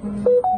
Mm-hmm.